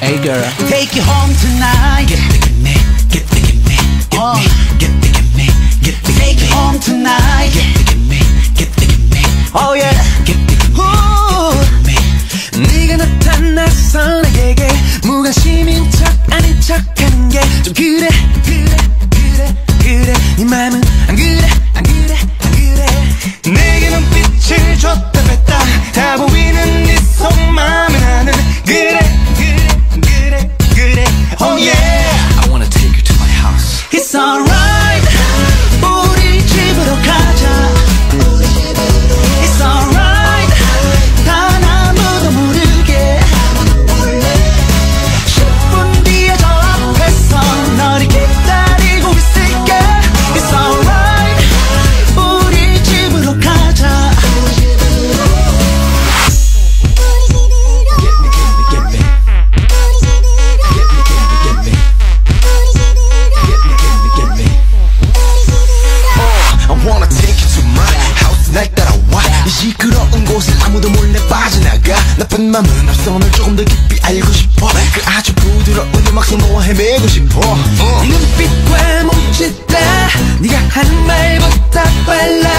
Hey girl, take you home tonight. It's alright. 깊은 맘은 앞서 널 조금 더 깊이 알고 싶어. 그 아주 부드러운 음악성 너와 헤매고 싶어. 네 눈빛과 몸짓다 네가 한 말보다 빨라.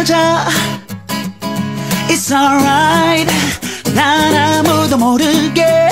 맞아 It's alright 난 아무도 모르게